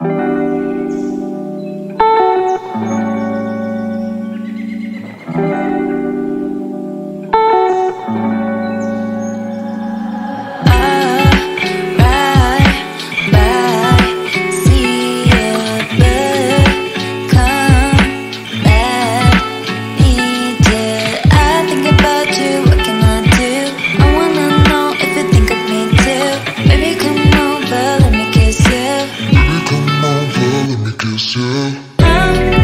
you time.